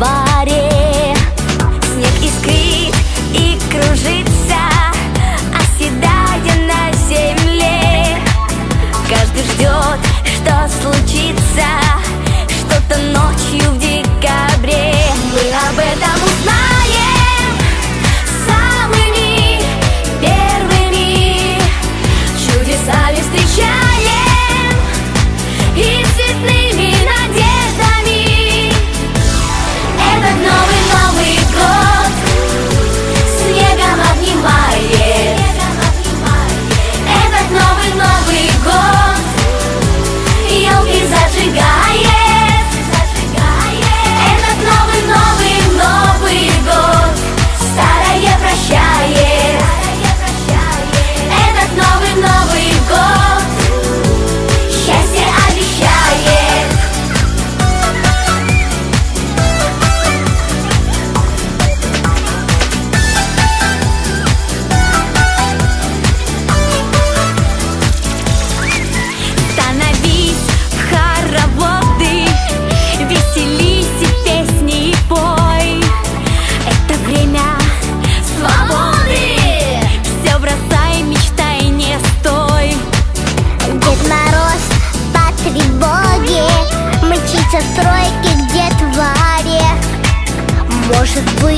bye.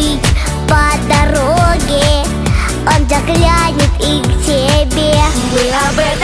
пить по дороге. Он заглянет и к тебе. Мы об этом